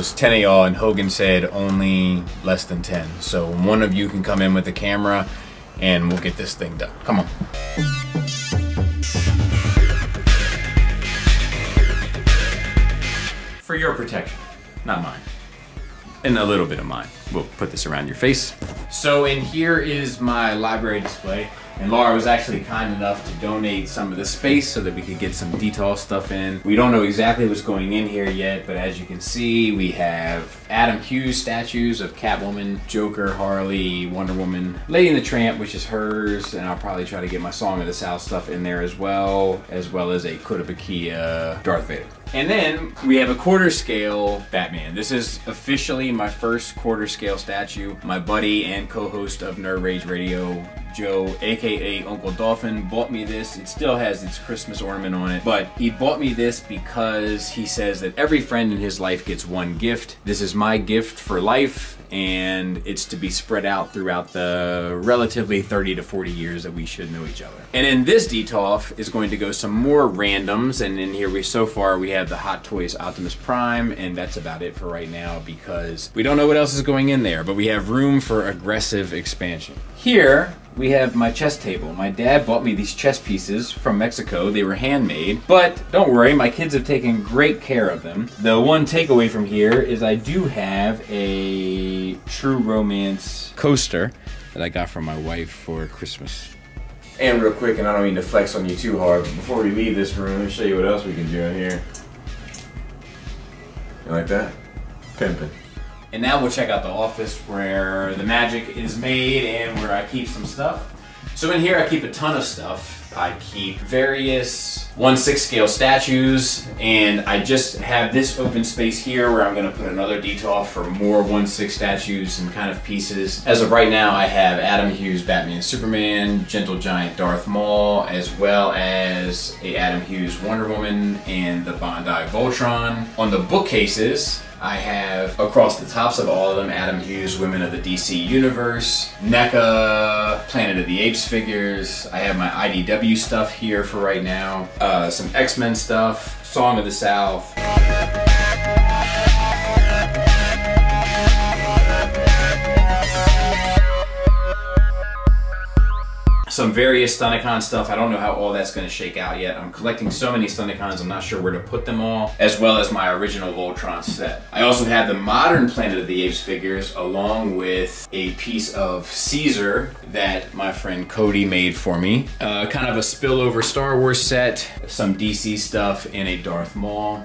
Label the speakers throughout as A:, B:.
A: There's 10 of y'all, and Hogan said only less than 10. So one of you can come in with the camera, and we'll get this thing done. Come on. For your protection, not mine. And a little bit of mine. We'll put this around your face. So in here is my library display. And Laura was actually kind enough to donate some of the space so that we could get some detail stuff in. We don't know exactly what's going in here yet, but as you can see, we have Adam Hughes statues of Catwoman, Joker, Harley, Wonder Woman, Lady and the Tramp, which is hers, and I'll probably try to get my Song of the South stuff in there as well, as well as a Kotobukiya Darth Vader. And then we have a quarter scale Batman. This is officially my first quarter scale statue. My buddy and co-host of Nerd Rage Radio, Joe, aka Uncle Dolphin, bought me this. It still has its Christmas ornament on it, but he bought me this because he says that every friend in his life gets one gift. This is my gift for life and it's to be spread out throughout the relatively 30 to 40 years that we should know each other. And in this Detolf is going to go some more randoms, and in here we so far we have the Hot Toys Optimus Prime, and that's about it for right now because we don't know what else is going in there, but we have room for aggressive expansion. Here, we have my chess table. My dad bought me these chess pieces from Mexico. They were handmade, but don't worry, my kids have taken great care of them. The one takeaway from here is I do have a True Romance coaster that I got from my wife for Christmas. And real quick, and I don't mean to flex on you too hard, but before we leave this room, let me show you what else we can do in here. You like that? Pimpin'. And now we'll check out the office where the magic is made and where I keep some stuff. So in here I keep a ton of stuff. I keep various 1-6 scale statues and I just have this open space here where I'm going to put another detail for more 1-6 statues and kind of pieces. As of right now I have Adam Hughes Batman Superman, Gentle Giant Darth Maul, as well as a Adam Hughes Wonder Woman and the Bandai Voltron. On the bookcases I have across the tops of all of them Adam Hughes, Women of the DC Universe, NECA, Planet of the Apes figures. I have my IDW stuff here for right now. Uh, some X-Men stuff, Song of the South. Some various Stunticon stuff. I don't know how all that's going to shake out yet. I'm collecting so many Stunticons, I'm not sure where to put them all, as well as my original Voltron set. I also have the modern Planet of the Apes figures, along with a piece of Caesar that my friend Cody made for me. Uh, kind of a spillover Star Wars set, some DC stuff, and a Darth Maul.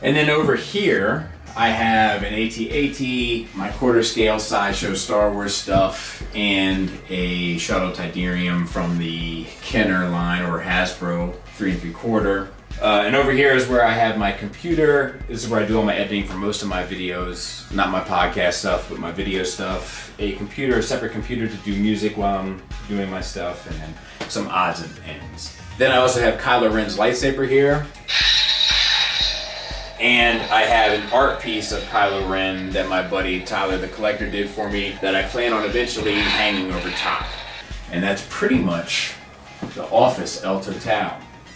A: And then over here, I have an AT-AT, my quarter scale sideshow Star Wars stuff, and a shuttle Tydirium from the Kenner line or Hasbro 3 and 3 quarter. Uh, and over here is where I have my computer. This is where I do all my editing for most of my videos. Not my podcast stuff, but my video stuff. A computer, a separate computer to do music while I'm doing my stuff, and then some odds and ends. Then I also have Kylo Ren's lightsaber here. And I have an art piece of Kylo Ren that my buddy Tyler the Collector did for me that I plan on eventually hanging over top. And that's pretty much the office El Total.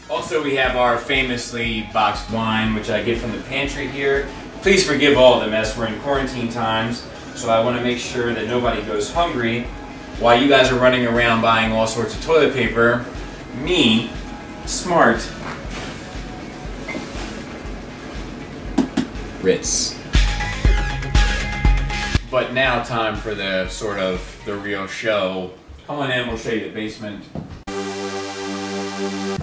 A: Also, we have our famously boxed wine, which I get from the pantry here. Please forgive all the mess. We're in quarantine times, so I want to make sure that nobody goes hungry while you guys are running around buying all sorts of toilet paper. Me, smart, Ritz. But now time for the sort of the real show. Come on in, we'll show you the basement.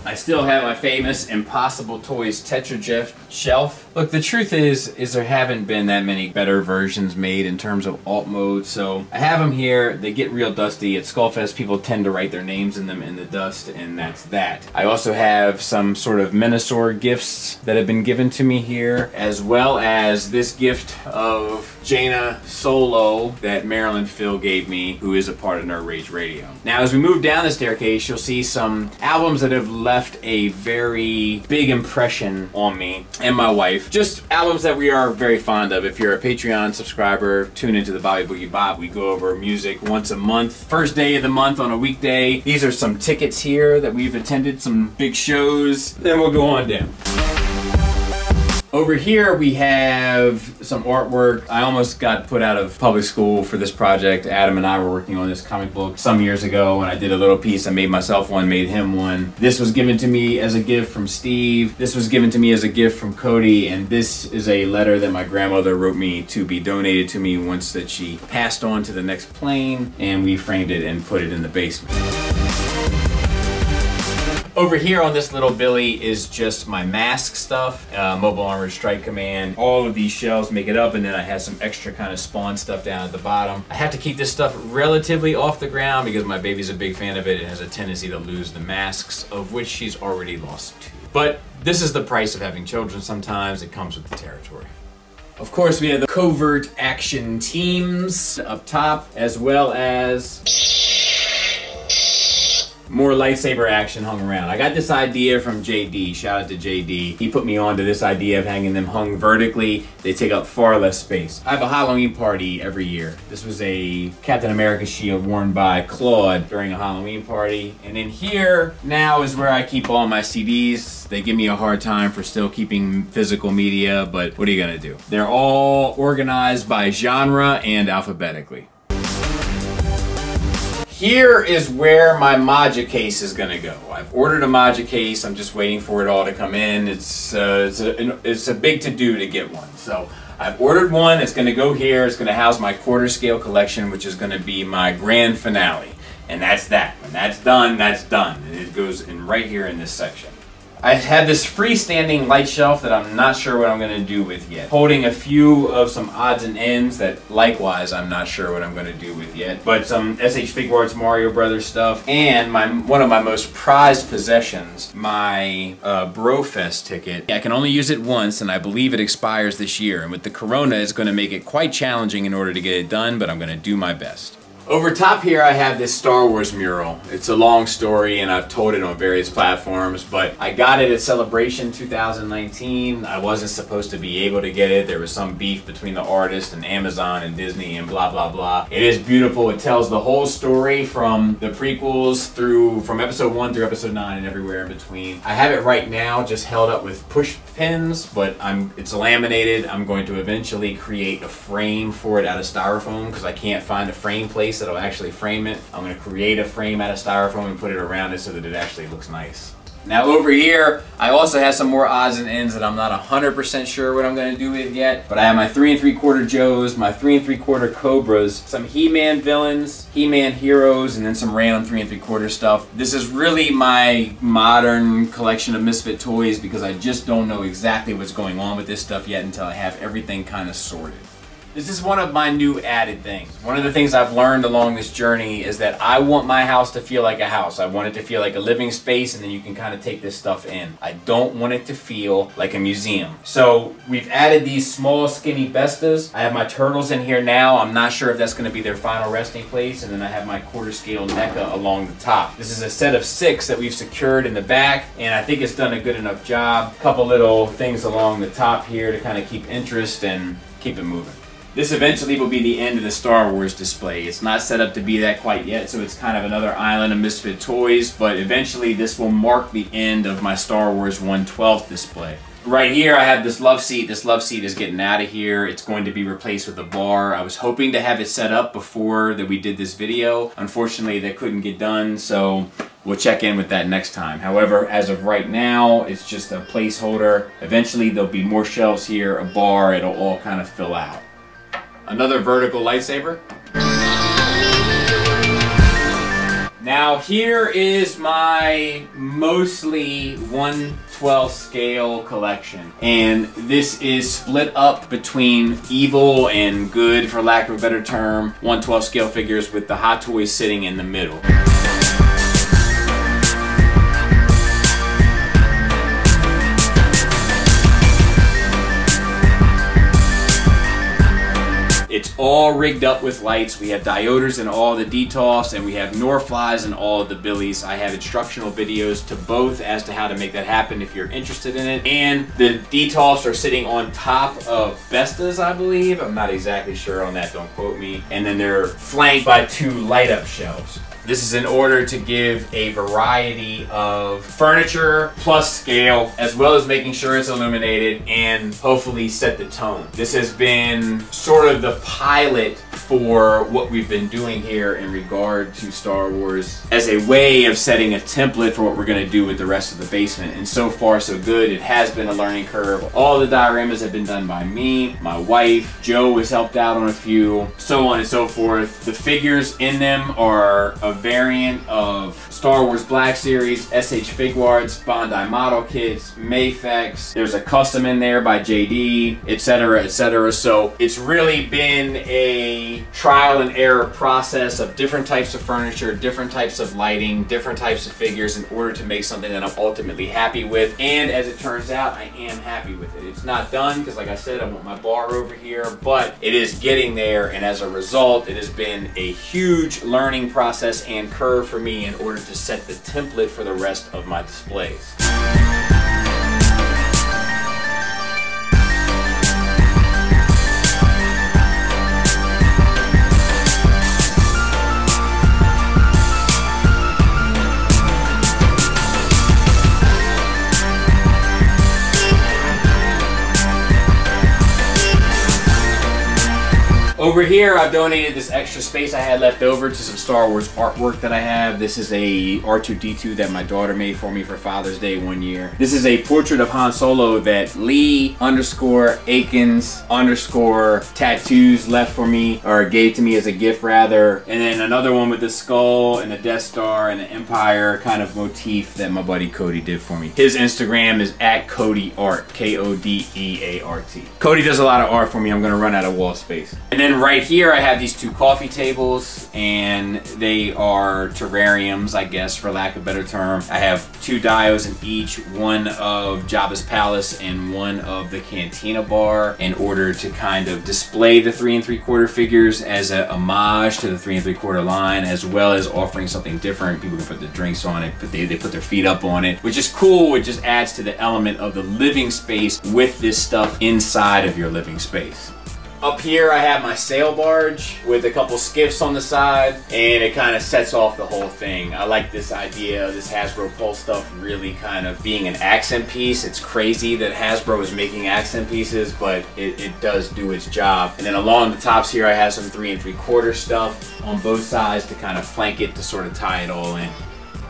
A: I still have my famous Impossible Toys Tetra shelf. Look, the truth is, is there haven't been that many better versions made in terms of alt mode, so I have them here. They get real dusty. At Skullfest, people tend to write their names in them in the dust, and that's that. I also have some sort of Menasor gifts that have been given to me here, as well as this gift of Jaina Solo that Marilyn Phil gave me, who is a part of Nerd Rage Radio. Now, as we move down the staircase, you'll see some albums that have left a very big impression on me and my wife. Just albums that we are very fond of. If you're a Patreon subscriber, tune into the Bobby Boogie Bop. We go over music once a month. First day of the month on a weekday. These are some tickets here that we've attended, some big shows. Then we'll go on down. Over here we have some artwork. I almost got put out of public school for this project. Adam and I were working on this comic book some years ago and I did a little piece. I made myself one, made him one. This was given to me as a gift from Steve. This was given to me as a gift from Cody and this is a letter that my grandmother wrote me to be donated to me once that she passed on to the next plane and we framed it and put it in the basement. Over here on this little Billy is just my mask stuff, uh, Mobile Armored Strike Command. All of these shells make it up and then I have some extra kind of spawn stuff down at the bottom. I have to keep this stuff relatively off the ground because my baby's a big fan of it. It has a tendency to lose the masks, of which she's already lost two. But this is the price of having children sometimes. It comes with the territory. Of course, we have the covert action teams up top, as well as more lightsaber action hung around. I got this idea from JD. Shout out to JD. He put me on to this idea of hanging them hung vertically. They take up far less space. I have a Halloween party every year. This was a Captain America shield worn by Claude during a Halloween party. And in here now is where I keep all my CDs. They give me a hard time for still keeping physical media, but what are you gonna do? They're all organized by genre and alphabetically. Here is where my Maja case is going to go. I've ordered a Maja case. I'm just waiting for it all to come in. It's, uh, it's, a, it's a big to-do to get one. So I've ordered one. It's going to go here. It's going to house my quarter scale collection, which is going to be my grand finale. And that's that. When that's done, that's done. And it goes in right here in this section. I have this freestanding light shelf that I'm not sure what I'm going to do with yet. Holding a few of some odds and ends that likewise I'm not sure what I'm going to do with yet. But some SH Figuarts Mario Brothers stuff and my one of my most prized possessions, my uh, Brofest ticket. I can only use it once and I believe it expires this year. And with the Corona, it's going to make it quite challenging in order to get it done, but I'm going to do my best. Over top here I have this Star Wars mural. It's a long story and I've told it on various platforms, but I got it at Celebration 2019. I wasn't supposed to be able to get it. There was some beef between the artist and Amazon and Disney and blah blah blah. It is beautiful. It tells the whole story from the prequels through, from episode 1 through episode 9 and everywhere in between. I have it right now just held up with push pins, but I'm it's laminated. I'm going to eventually create a frame for it out of styrofoam because I can't find a frame place that'll actually frame it. I'm gonna create a frame out of styrofoam and put it around it so that it actually looks nice. Now over here, I also have some more odds and ends that I'm not 100% sure what I'm gonna do with yet, but I have my three and three quarter Joes, my three and three quarter Cobras, some He-Man villains, He-Man heroes, and then some random three and three quarter stuff. This is really my modern collection of Misfit toys because I just don't know exactly what's going on with this stuff yet until I have everything kind of sorted. This is one of my new added things. One of the things I've learned along this journey is that I want my house to feel like a house. I want it to feel like a living space and then you can kind of take this stuff in. I don't want it to feel like a museum. So we've added these small skinny Bestas. I have my turtles in here now. I'm not sure if that's going to be their final resting place. And then I have my quarter scale NECA along the top. This is a set of six that we've secured in the back and I think it's done a good enough job. A couple little things along the top here to kind of keep interest and keep it moving. This eventually will be the end of the Star Wars display. It's not set up to be that quite yet, so it's kind of another island of Misfit toys, but eventually this will mark the end of my Star Wars 112th display. Right here, I have this love seat. This love seat is getting out of here. It's going to be replaced with a bar. I was hoping to have it set up before that we did this video. Unfortunately, that couldn't get done, so we'll check in with that next time. However, as of right now, it's just a placeholder. Eventually, there'll be more shelves here, a bar, it'll all kind of fill out. Another vertical lightsaber. Now here is my mostly 112 scale collection. And this is split up between evil and good, for lack of a better term, 112 scale figures with the Hot Toys sitting in the middle. All rigged up with lights. We have dioders in all the Detolfs and we have Norflies in all of the Billies. I have instructional videos to both as to how to make that happen if you're interested in it. And the Detolfs are sitting on top of Bestas, I believe. I'm not exactly sure on that, don't quote me. And then they're flanked by two light up shelves. This is in order to give a variety of furniture plus scale, as well as making sure it's illuminated and hopefully set the tone. This has been sort of the pilot for what we've been doing here in regard to Star Wars as a way of setting a template for what we're going to do with the rest of the basement. And so far, so good. It has been a learning curve. All the dioramas have been done by me, my wife, Joe has helped out on a few, so on and so forth. The figures in them are variant of Star Wars Black Series, SH Figuarts, Bandai model kits, Mafex. There's a custom in there by JD, etc., etc. So it's really been a trial and error process of different types of furniture, different types of lighting, different types of figures in order to make something that I'm ultimately happy with. And as it turns out, I am happy with it. It's not done because like I said, I want my bar over here, but it is getting there. And as a result, it has been a huge learning process and curve for me in order to set the template for the rest of my displays. Over here, I've donated this extra space I had left over to some Star Wars artwork that I have. This is a R2-D2 that my daughter made for me for Father's Day one year. This is a portrait of Han Solo that Lee underscore Akins underscore tattoos left for me, or gave to me as a gift rather. And then another one with the skull and the Death Star and the Empire kind of motif that my buddy Cody did for me. His Instagram is at Cody Art, K-O-D-E-A-R-T. Cody does a lot of art for me. I'm gonna run out of wall space. And then right here I have these two coffee tables and they are terrariums, I guess, for lack of a better term. I have two dios in each, one of Jabba's Palace and one of the Cantina Bar in order to kind of display the three and three quarter figures as a homage to the three and three quarter line, as well as offering something different. People can put their drinks on it, but they, they put their feet up on it, which is cool. It just adds to the element of the living space with this stuff inside of your living space. Up here I have my sail barge with a couple skiffs on the side and it kind of sets off the whole thing. I like this idea of this Hasbro Pulse stuff really kind of being an accent piece. It's crazy that Hasbro is making accent pieces but it, it does do its job. And then along the tops here I have some three and three quarter stuff on both sides to kind of flank it to sort of tie it all in.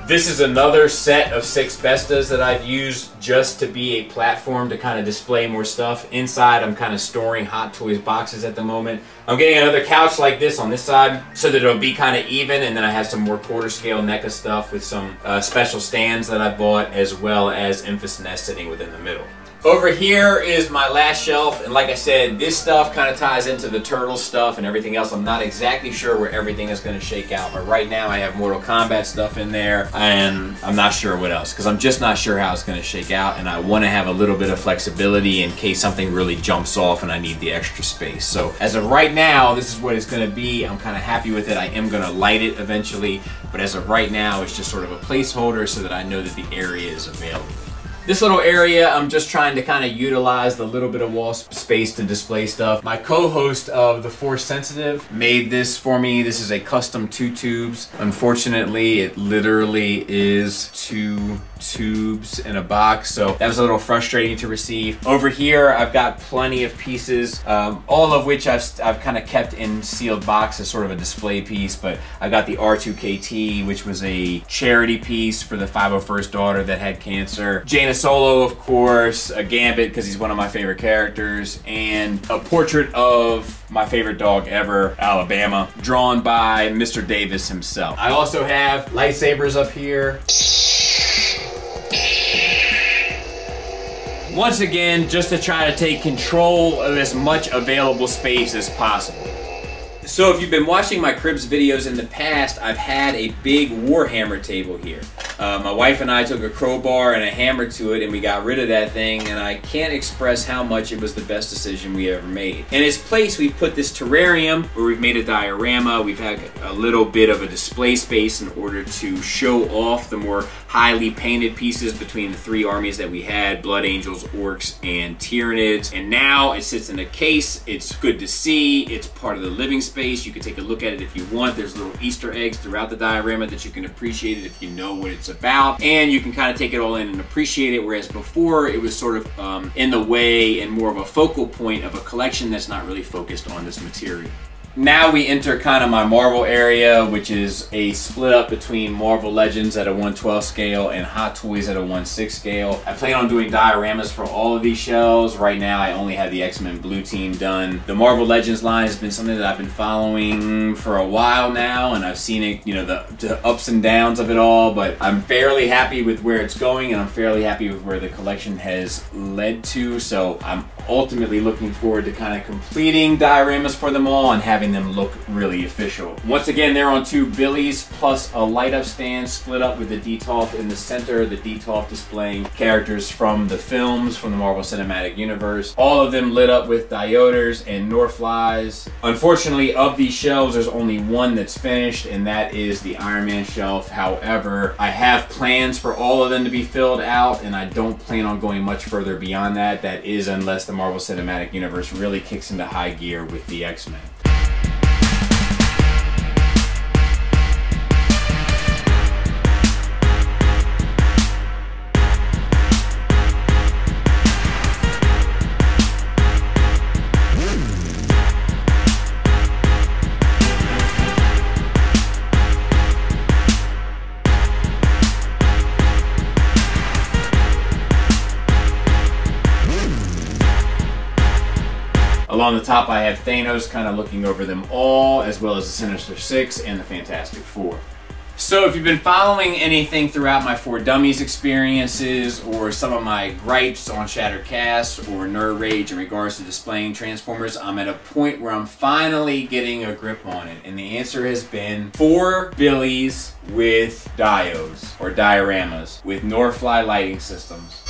A: This is another set of six Bestas that I've used just to be a platform to kind of display more stuff. Inside, I'm kind of storing Hot Toys boxes at the moment. I'm getting another couch like this on this side so that it'll be kind of even and then I have some more quarter scale NECA stuff with some uh, special stands that I bought as well as Enfys Nest sitting within the middle. Over here is my last shelf, and like I said, this stuff kind of ties into the Turtle stuff and everything else. I'm not exactly sure where everything is going to shake out, but right now I have Mortal Kombat stuff in there, and I'm not sure what else, because I'm just not sure how it's going to shake out, and I want to have a little bit of flexibility in case something really jumps off and I need the extra space. So as of right now, this is what it's going to be. I'm kind of happy with it. I am going to light it eventually, but as of right now, it's just sort of a placeholder so that I know that the area is available. This little area, I'm just trying to kind of utilize the little bit of wall space to display stuff. My co-host of The Force Sensitive made this for me. This is a custom two tubes. Unfortunately, it literally is two tubes in a box, so that was a little frustrating to receive. Over here, I've got plenty of pieces, um, all of which I've, I've kind of kept in sealed boxes, sort of a display piece, but I got the R2KT, which was a charity piece for the 501st daughter that had cancer. Jaina Solo, of course, a Gambit, because he's one of my favorite characters, and a portrait of my favorite dog ever, Alabama, drawn by Mr. Davis himself. I also have lightsabers up here. Once again, just to try to take control of as much available space as possible. So if you've been watching my Cribs videos in the past, I've had a big Warhammer table here. Uh, my wife and I took a crowbar and a hammer to it and we got rid of that thing and I can't express how much it was the best decision we ever made. In its place, we've put this terrarium where we've made a diorama. We've had a little bit of a display space in order to show off the more highly painted pieces between the three armies that we had, Blood Angels, Orcs, and Tyranids. And now it sits in a case. It's good to see. It's part of the living space. You can take a look at it if you want. There's little Easter eggs throughout the diorama that you can appreciate it if you know what it's about. And you can kind of take it all in and appreciate it, whereas before it was sort of um, in the way and more of a focal point of a collection that's not really focused on this material. Now we enter kind of my Marvel area, which is a split up between Marvel Legends at a 112 scale and Hot Toys at a 1/6 scale. I plan on doing dioramas for all of these shells. Right now I only have the X-Men Blue Team done. The Marvel Legends line has been something that I've been following for a while now, and I've seen it, you know, the, the ups and downs of it all, but I'm fairly happy with where it's going, and I'm fairly happy with where the collection has led to, so I'm ultimately looking forward to kind of completing dioramas for them all and having them look really official. Once again, they're on two Billies plus a light up stand split up with the Detolf in the center, the Detolf displaying characters from the films from the Marvel Cinematic Universe. All of them lit up with dioders and Norflies. Unfortunately, of these shelves, there's only one that's finished and that is the Iron Man shelf. However, I have plans for all of them to be filled out and I don't plan on going much further beyond that. That is unless the Marvel Cinematic Universe really kicks into high gear with the X-Men. Along the top, I have Thanos kind of looking over them all, as well as the Sinister Six and the Fantastic Four. So if you've been following anything throughout my Four Dummies experiences or some of my gripes on Shattercast or Nerd Rage in regards to displaying Transformers, I'm at a point where I'm finally getting a grip on it. And the answer has been four Billies with diodes or dioramas with Northfly lighting systems.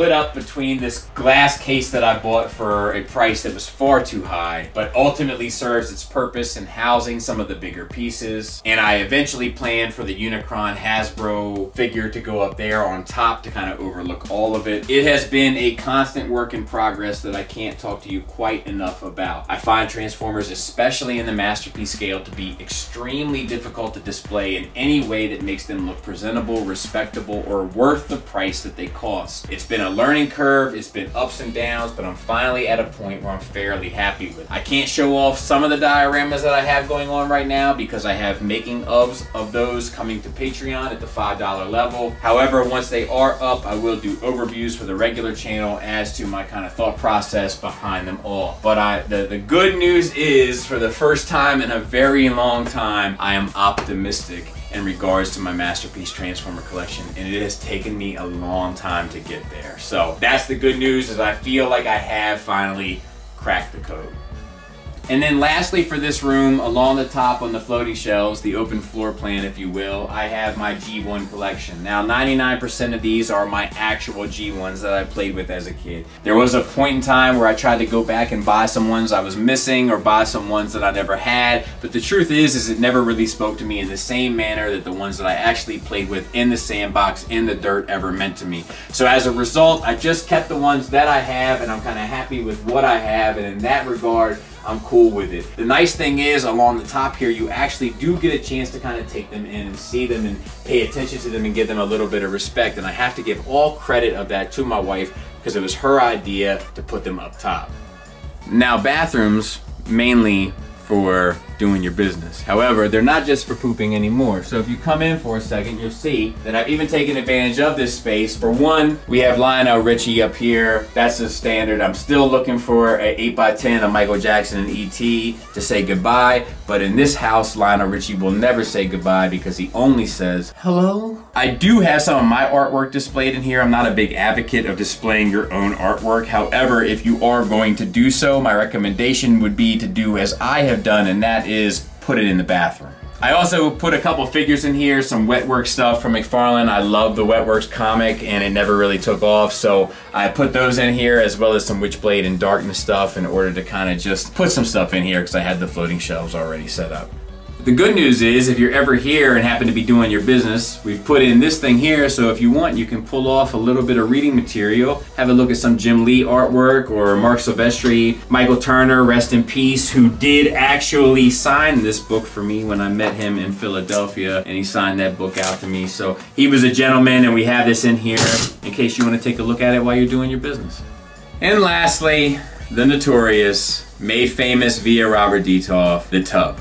A: Split up between this glass case that I bought for a price that was far too high, but ultimately serves its purpose in housing some of the bigger pieces. And I eventually planned for the Unicron Hasbro figure to go up there on top to kind of overlook all of it. It has been a constant work in progress that I can't talk to you quite enough about. I find Transformers, especially in the Masterpiece scale, to be extremely difficult to display in any way that makes them look presentable, respectable, or worth the price that they cost. It's been a learning curve. It's been ups and downs, but I'm finally at a point where I'm fairly happy with. I can't show off some of the dioramas that I have going on right now because I have making ofs of those coming to Patreon at the $5 level. However, once they are up, I will do overviews for the regular channel as to my kind of thought process behind them all. But I, the, the good news is for the first time in a very long time, I am optimistic in regards to my Masterpiece Transformer collection and it has taken me a long time to get there. So that's the good news is I feel like I have finally cracked the code. And then lastly for this room, along the top on the floating shelves, the open floor plan if you will, I have my G1 collection. Now 99% of these are my actual G1s that I played with as a kid. There was a point in time where I tried to go back and buy some ones I was missing or buy some ones that I never had, but the truth is, is it never really spoke to me in the same manner that the ones that I actually played with in the sandbox, in the dirt ever meant to me. So as a result, I just kept the ones that I have and I'm kind of happy with what I have and in that regard, I'm cool with it. The nice thing is along the top here, you actually do get a chance to kind of take them in and see them and pay attention to them and give them a little bit of respect. And I have to give all credit of that to my wife because it was her idea to put them up top. Now bathrooms, mainly for doing your business. However, they're not just for pooping anymore. So if you come in for a second, you'll see that I've even taken advantage of this space. For one, we have Lionel Richie up here. That's the standard. I'm still looking for an 8x10 of Michael Jackson and E.T. to say goodbye. But in this house, Lionel Richie will never say goodbye because he only says hello. I do have some of my artwork displayed in here. I'm not a big advocate of displaying your own artwork. However, if you are going to do so, my recommendation would be to do as I have done, and that is put it in the bathroom. I also put a couple figures in here, some Wetworks stuff from McFarlane. I love the Wetworks comic and it never really took off, so I put those in here as well as some Witchblade and Darkness stuff in order to kind of just put some stuff in here because I had the floating shelves already set up. The good news is if you're ever here and happen to be doing your business, we've put in this thing here so if you want you can pull off a little bit of reading material, have a look at some Jim Lee artwork or Marc Silvestri, Michael Turner, rest in peace, who did actually sign this book for me when I met him in Philadelphia and he signed that book out to me. So he was a gentleman and we have this in here in case you want to take a look at it while you're doing your business. And lastly, the notorious, made famous via Robert Diethoff, the tub.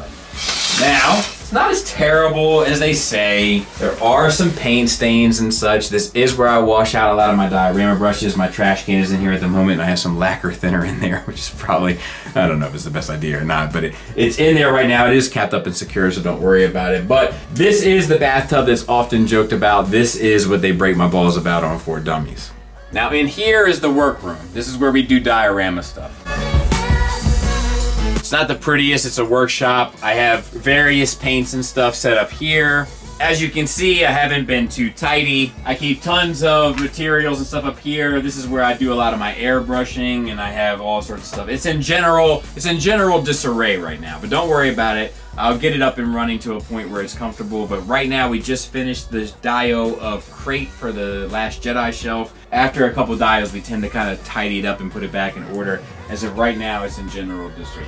A: Now, it's not as terrible as they say. There are some paint stains and such. This is where I wash out a lot of my diorama brushes. My trash can is in here at the moment. I have some lacquer thinner in there, which is probably, I don't know if it's the best idea or not, but it, it's in there right now. It is capped up and secure, so don't worry about it. But this is the bathtub that's often joked about. This is what they break my balls about on Four Dummies. Now in here is the workroom. This is where we do diorama stuff. It's not the prettiest, it's a workshop. I have various paints and stuff set up here. As you can see, I haven't been too tidy. I keep tons of materials and stuff up here. This is where I do a lot of my airbrushing and I have all sorts of stuff. It's in general, it's in general disarray right now, but don't worry about it. I'll get it up and running to a point where it's comfortable, but right now we just finished the dio of Crait for the Last Jedi shelf. After a couple dios, we tend to kind of tidy it up and put it back in order. As of right now, it's in general disarray.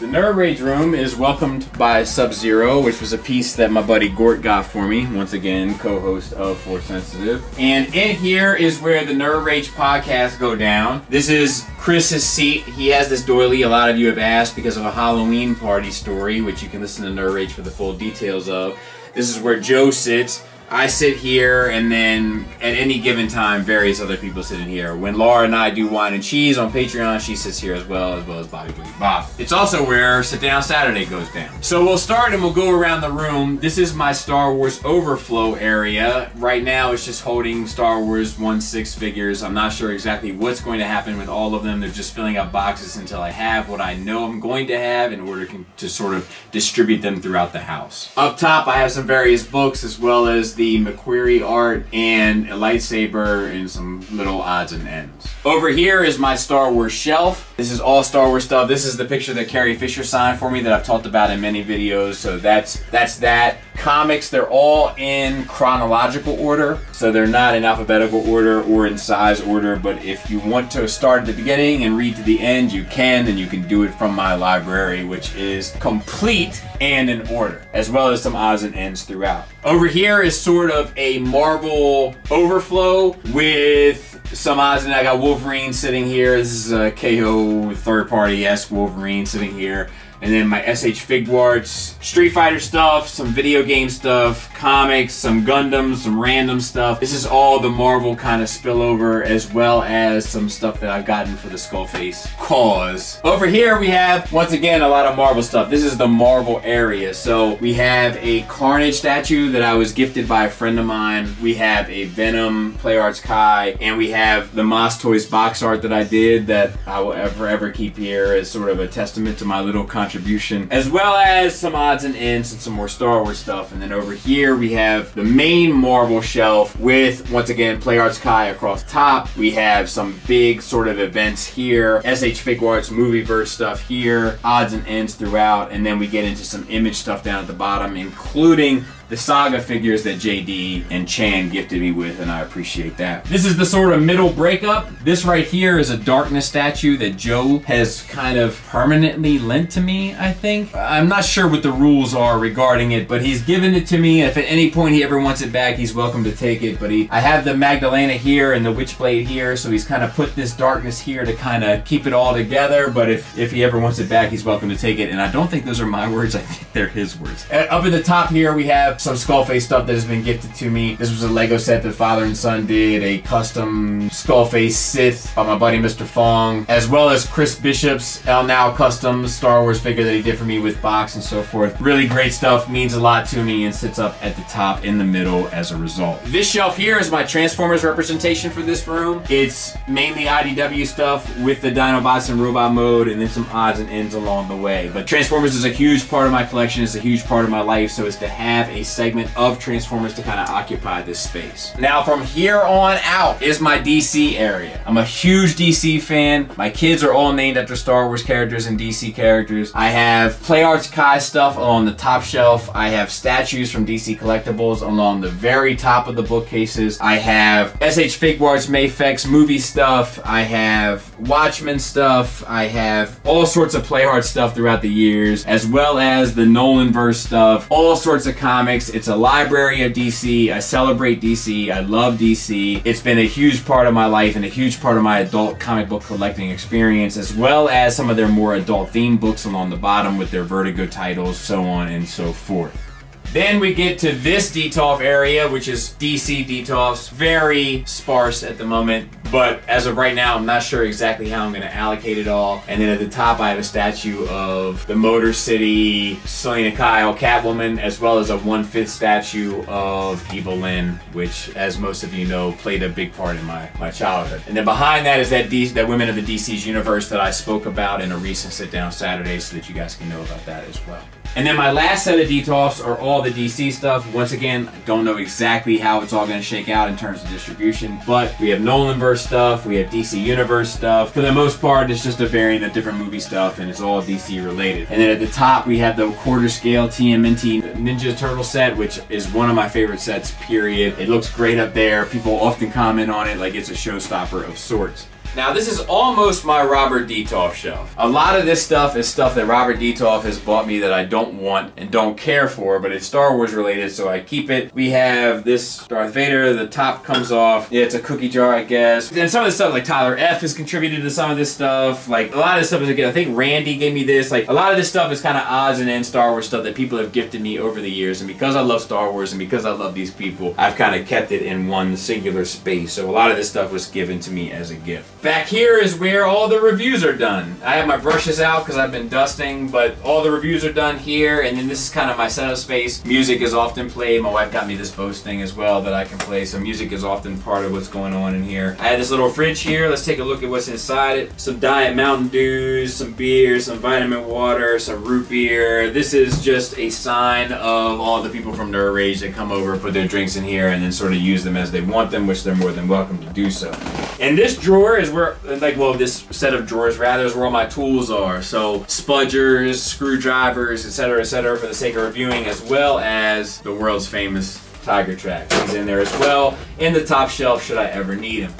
A: The Nerd Rage room is welcomed by Sub-Zero, which was a piece that my buddy Gort got for me. Once again, co-host of Force Sensitive. And in here is where the Nerd Rage podcast go down. This is Chris's seat. He has this doily a lot of you have asked because of a Halloween party story, which you can listen to Nerd Rage for the full details of. This is where Joe sits. I sit here, and then at any given time, various other people sit in here. When Laura and I do wine and cheese on Patreon, she sits here as well, as well as Bobby Boogie Bop. It's also where Sit Down Saturday goes down. So we'll start and we'll go around the room. This is my Star Wars overflow area. Right now, it's just holding Star Wars 1-6 figures. I'm not sure exactly what's going to happen with all of them. They're just filling up boxes until I have what I know I'm going to have in order to sort of distribute them throughout the house. Up top, I have some various books as well as the McQuarrie art and a lightsaber and some little odds and ends. Over here is my Star Wars shelf. This is all Star Wars stuff. This is the picture that Carrie Fisher signed for me that I've talked about in many videos. So that's that's that. Comics, they're all in chronological order. So they're not in alphabetical order or in size order. But if you want to start at the beginning and read to the end, you can. And you can do it from my library, which is complete and in order, as well as some odds and ends throughout. Over here is sort of a Marvel overflow with some odds and I got Wolverine sitting here. This is uh, a KO third party-esque Wolverine sitting here. And then my SH Figuarts, Street Fighter stuff, some video game stuff, comics, some Gundams, some random stuff. This is all the Marvel kind of spillover as well as some stuff that I've gotten for the Skullface cause. Over here we have, once again, a lot of Marvel stuff. This is the Marvel area. So we have a Carnage statue that I was gifted by a friend of mine. We have a Venom Play Arts Kai, and we have the Moss Toys box art that I did that I will ever, ever keep here as sort of a testament to my little contribution contribution, as well as some odds and ends and some more Star Wars stuff. And then over here we have the main Marvel shelf with, once again, Play Arts Kai across top. We have some big sort of events here, SH Figuarts Movieverse stuff here, odds and ends throughout, and then we get into some image stuff down at the bottom, including the Saga figures that JD and Chan gifted me with, and I appreciate that. This is the sort of middle breakup. This right here is a Darkness statue that Joe has kind of permanently lent to me, I think. I'm not sure what the rules are regarding it, but he's given it to me. If at any point he ever wants it back, he's welcome to take it. But he, I have the Magdalena here and the Witchblade here, so he's kind of put this darkness here to kind of keep it all together. But if, if he ever wants it back, he's welcome to take it. And I don't think those are my words. I think they're his words. Uh, up at the top here, we have some Skullface stuff that has been gifted to me. This was a Lego set that father and son did, a custom Skullface Sith by my buddy Mr. Fong, as well as Chris Bishop's El Now custom Star Wars figure that he did for me with box and so forth. Really great stuff, means a lot to me, and sits up at the top in the middle as a result. This shelf here is my Transformers representation for this room. It's mainly IDW stuff with the Dinobots and robot mode, and then some odds and ends along the way. But Transformers is a huge part of my collection, it's a huge part of my life, so it's to have a segment of Transformers to kind of occupy this space. Now from here on out is my DC area. I'm a huge DC fan. My kids are all named after Star Wars characters and DC characters. I have Play Arts Kai stuff on the top shelf. I have statues from DC Collectibles along the very top of the bookcases. I have SH Figuarts, Mafex movie stuff. I have Watchmen stuff. I have all sorts of Play Arts stuff throughout the years, as well as the Nolan verse stuff, all sorts of comics. It's a library of DC. I celebrate DC. I love DC. It's been a huge part of my life and a huge part of my adult comic book collecting experience, as well as some of their more adult themed books along the bottom with their Vertigo titles, so on and so forth. Then we get to this Detolf area, which is DC Detolfs. Very sparse at the moment, but as of right now, I'm not sure exactly how I'm going to allocate it all. And then at the top, I have a statue of the Motor City Selina Kyle Catwoman, as well as a one-fifth statue of Evil-Lyn, which, as most of you know, played a big part in my, my childhood. And then behind that is that, D that Women of the DC's universe that I spoke about in a recent sit-down Saturday so that you guys can know about that as well. And then my last set of Detolfs are all the DC stuff. Once again, I don't know exactly how it's all going to shake out in terms of distribution, but we have Nolanverse stuff, we have DC Universe stuff. For the most part, it's just a variant of different movie stuff, and it's all DC related. And then at the top, we have the quarter scale TMNT Ninja Turtle set, which is one of my favorite sets, period. It looks great up there. People often comment on it like it's a showstopper of sorts. Now this is almost my Robert Detolf shelf. A lot of this stuff is stuff that Robert Detolf has bought me that I don't want and don't care for, but it's Star Wars related, so I keep it. We have this Darth Vader, the top comes off. Yeah, it's a cookie jar, I guess. And some of the stuff, like Tyler F has contributed to some of this stuff. Like, a lot of this stuff is, again, I think Randy gave me this. Like, a lot of this stuff is kind of odds and ends Star Wars stuff that people have gifted me over the years. And because I love Star Wars and because I love these people, I've kind of kept it in one singular space. So a lot of this stuff was given to me as a gift. Back here is where all the reviews are done. I have my brushes out because I've been dusting, but all the reviews are done here, and then this is kind of my setup space. Music is often played. My wife got me this Bose thing as well that I can play, so music is often part of what's going on in here. I have this little fridge here. Let's take a look at what's inside it. Some Diet Mountain Dews, some beer, some vitamin water, some root beer. This is just a sign of all the people from Nerd Rage that come over, put their drinks in here, and then sort of use them as they want them, which they're more than welcome to do so. And this drawer is where, like, well, this set of drawers rather is where all my tools are. So spudgers, screwdrivers, etc., etc., for the sake of reviewing, as well as the world's famous Tiger Track. He's in there as well, in the top shelf should I ever need him.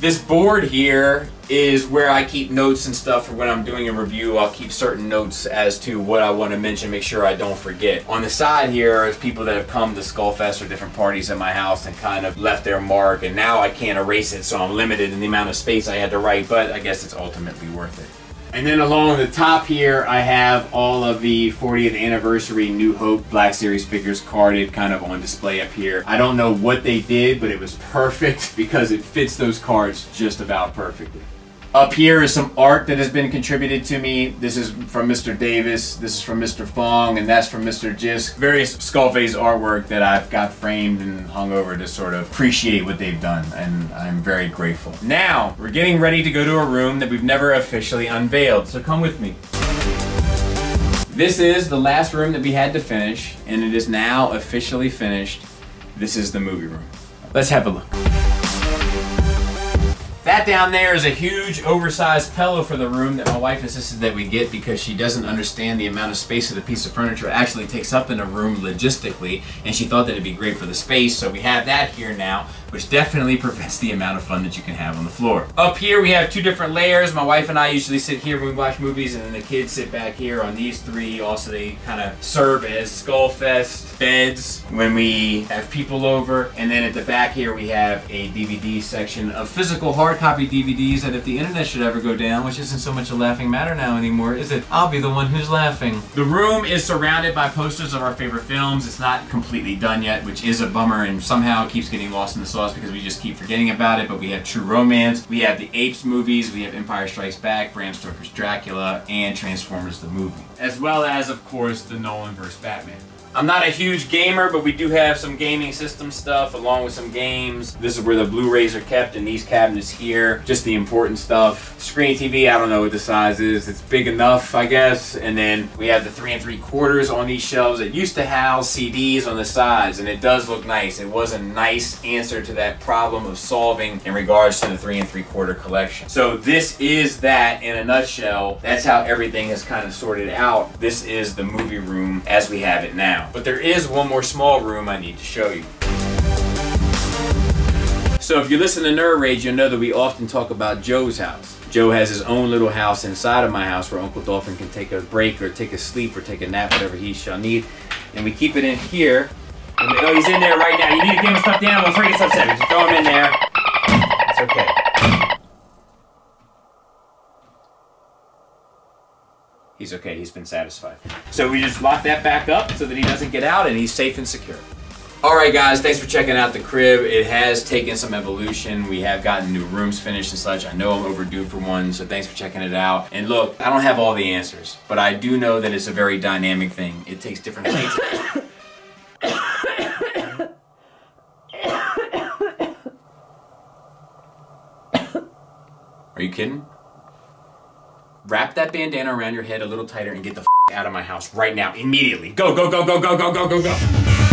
A: This board here is where I keep notes and stuff for when I'm doing a review. I'll keep certain notes as to what I want to mention, make sure I don't forget. On the side here is people that have come to Skullfest or different parties at my house and kind of left their mark, and now I can't erase it, so I'm limited in the amount of space I had to write, but I guess it's ultimately worth it. And then along the top here, I have all of the 40th anniversary New Hope Black Series figures carded kind of on display up here. I don't know what they did, but it was perfect because it fits those cards just about perfectly. Up here is some art that has been contributed to me. This is from Mr. Davis, this is from Mr. Fong, and that's from Mr. Jisk. Various Skullface artwork that I've got framed and hung over to sort of appreciate what they've done, and I'm very grateful. Now, we're getting ready to go to a room that we've never officially unveiled, so come with me. This is the last room that we had to finish, and it is now officially finished. This is the movie room. Let's have a look. That down there is a huge oversized pillow for the room that my wife insisted that we get because she doesn't understand the amount of space that a piece of furniture actually takes up in a room logistically and she thought that it'd be great for the space so we have that here now which definitely prevents the amount of fun that you can have on the floor. Up here we have two different layers. My wife and I usually sit here when we watch movies and then the kids sit back here on these three. Also they kind of serve as skull fest beds when we have people over. And then at the back here we have a DVD section of physical hard copy DVDs that if the internet should ever go down, which isn't so much a laughing matter now anymore, is it? I'll be the one who's laughing. The room is surrounded by posters of our favorite films. It's not completely done yet, which is a bummer and somehow keeps getting lost in the sauce because we just keep forgetting about it, but we have True Romance, we have the Apes movies, we have Empire Strikes Back, Bram Stoker's Dracula, and Transformers the movie. As well as, of course, the Nolanverse Batman. I'm not a huge gamer, but we do have some gaming system stuff along with some games. This is where the Blu-rays are kept in these cabinets here. Just the important stuff. Screen TV, I don't know what the size is. It's big enough, I guess. And then we have the three and three quarters on these shelves. It used to house CDs on the sides, and it does look nice. It was a nice answer to that problem of solving in regards to the three and three quarter collection. So this is that in a nutshell. That's how everything is kind of sorted out. This is the movie room as we have it now now. But there is one more small room I need to show you. So if you listen to Nerd Rage, you'll know that we often talk about Joe's house. Joe has his own little house inside of my house where Uncle Dolphin can take a break or take a sleep or take a nap, whatever he shall need. And we keep it in here. And, oh, he's in there right now. You need to give him stuffed animal before he gets. Just throw him in there. He's okay. He's been satisfied. So we just lock that back up so that he doesn't get out and he's safe and secure. Alright guys, thanks for checking out the crib. It has taken some evolution. We have gotten new rooms finished and such. I know I'm overdue for one, so thanks for checking it out. And look, I don't have all the answers, but I do know that it's a very dynamic thing. It takes different things. Are you kidding? Wrap that bandana around your head a little tighter and get the out of my house right now, immediately. Go, go, go, go, go, go, go, go, go.